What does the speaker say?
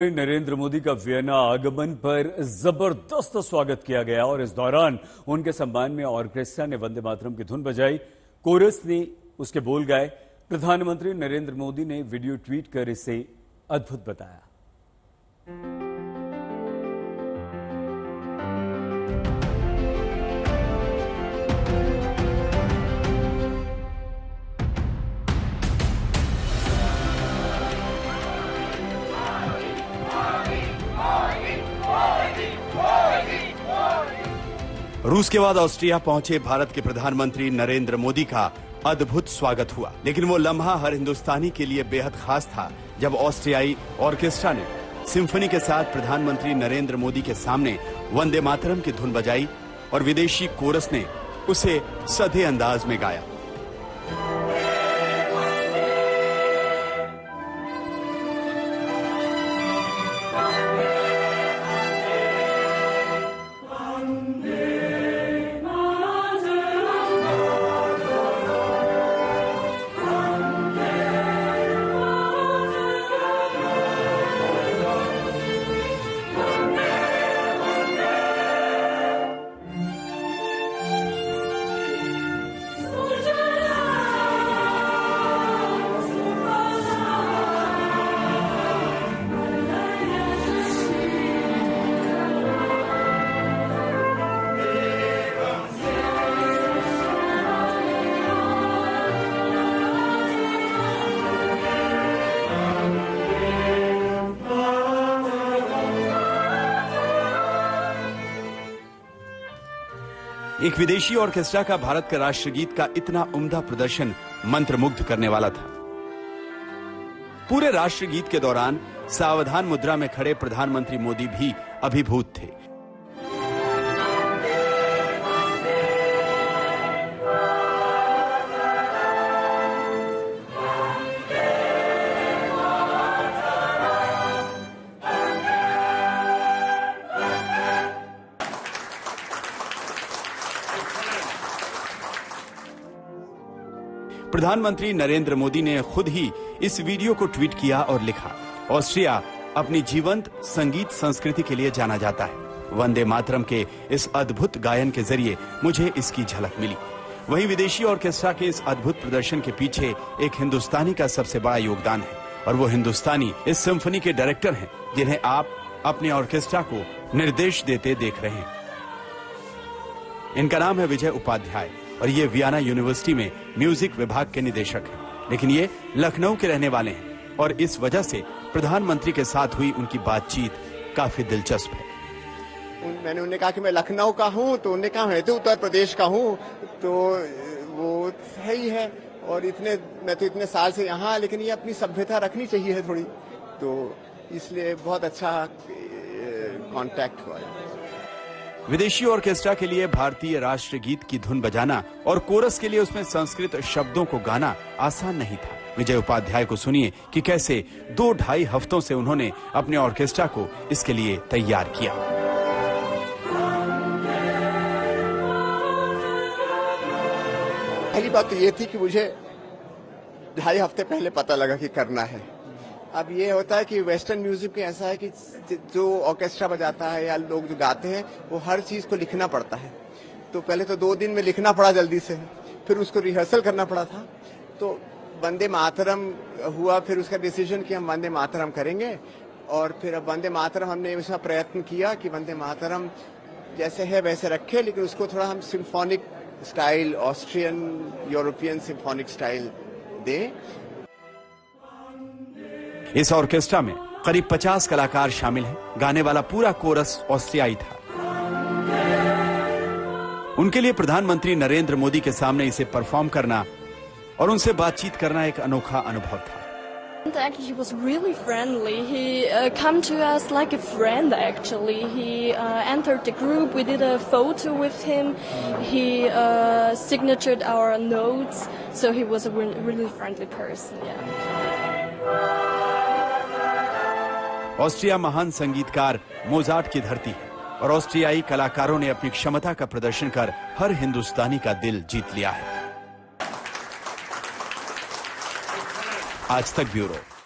नरेंद्र मोदी का वियना आगमन पर ज़बरदस्त स्वागत किया गया और इस दौरान उनके सम्मान में ऑर्केस्ट्रा ने वंदे मातरम की धुन बजाई, कोरस ने उसके बोल गाए। प्रधानमंत्री नरेंद्र मोदी ने वीडियो ट्वीट कर इसे अद्भुत बताया। रूस के बाद ऑस्ट्रिया पहुँचे, भारत के प्रधानमंत्री नरेंद्र मोदी का अद्भुत स्वागत हुआ। लेकिन वो लम्हा हर हिंदुस्तानी के लिए बेहद खास था, जब ऑस्ट्रियाई ऑर्केस्ट्रा ने सिम्फनी के साथ प्रधानमंत्री नरेंद्र मोदी के सामने वंदे मातरम की धुन बजाई और विदेशी कोरस ने उसे सधे अंदाज में गाया। एक विदेशी ऑर्केस्ट्रा का भारत के राष्ट्रगीत का इतना उम्दा प्रदर्शन मंत्रमुग्ध करने वाला था। पूरे राष्ट्रगीत के दौरान सावधान मुद्रा में खड़े प्रधानमंत्री मोदी भी अभिभूत थे। प्रधानमंत्री नरेंद्र मोदी ने खुद ही इस वीडियो को ट्वीट किया और लिखा, ऑस्ट्रिया अपनी जीवंत संगीत संस्कृति के लिए जाना जाता है। वंदे मातरम के इस अद्भुत गायन के ज़रिए मुझे इसकी झलक मिली। वहीं विदेशी ऑर्केस्ट्रा के इस अद्भुत प्रदर्शन के पीछे एक हिंदुस्तानी का सबसे बड़ा योगदान है और वो हिंदुस्तानी इस सिम्फनी के डायरेक्टर हैं, जिन्हें आप अपने ऑर्केस्ट्रा को निर्देश देते देख रहे हैं। इनका नाम है विजय उपाध्याय। और ये वियाना यूनिवर्सिटी में म्यूज़िक विभाग के निदेशक हैं। लेकिन ये लखनऊ के रहने वाले हैं और इस वजह से प्रधानमंत्री के साथ हुई उनकी बातचीत काफ़ी दिलचस्प है। मैंने उन्हें कहा कि मैं लखनऊ का हूँ तो उन्हें कहा, मैं तो उत्तर प्रदेश का हूँ। तो वो सही है और इतने, मैं तो इतने साल से यहाँ, लेकिन ये अपनी सभ्यता रखनी चाहिए थोड़ी। तो इसलिए बहुत अच्छा कांटेक्ट हुआ है। विदेशी ऑर्केस्ट्रा के लिए भारतीय राष्ट्र गीत की धुन बजाना और कोरस के लिए उसमें संस्कृत शब्दों को गाना आसान नहीं था। विजय उपाध्याय को सुनिए कि कैसे दो ढाई हफ्तों से उन्होंने अपने ऑर्केस्ट्रा को इसके लिए तैयार किया। पहली बात तो ये थी कि मुझे ढाई हफ़्ते पहले पता लगा कि करना है। अब ये होता है कि वेस्टर्न म्यूज़िक में ऐसा है कि जो ऑर्केस्ट्रा बजाता है या लोग जो गाते हैं, वो हर चीज़ को लिखना पड़ता है। तो पहले तो दो दिन में लिखना पड़ा जल्दी से, फिर उसको रिहर्सल करना पड़ा था। तो वंदे मातरम हुआ, फिर उसका डिसीज़न कि हम वंदे मातरम करेंगे। और फिर अब वंदे मातरम हमने उसका प्रयत्न किया कि वंदे मातरम जैसे है वैसे रखे, लेकिन उसको थोड़ा हम symphonic style Austrian European symphonic style दें। इस ऑर्केस्ट्रा में करीब 50 कलाकार शामिल हैं गाने वाला पूरा कोरस ऑस्ट्रियाई था उनके लिए प्रधानमंत्री नरेंद्र मोदी के सामने इसे परफॉर्म करना और उनसे बातचीत करना एक अनोखा अनुभव था he was really friendly. He uh, came to us like a friend. Actually, he uh, entered the group. We did a photo with him. He uh, signatured our notes. So he was a re really friendly person. Yeah. Austria महान संगीतकार Mozart की धरती है और ऑस्ट्रियाई कलाकारों ने अपनी क्षमता का प्रदर्शन कर हर हिंदुस्तानी का दिल जीत लिया है। आज तक ब्यूरो।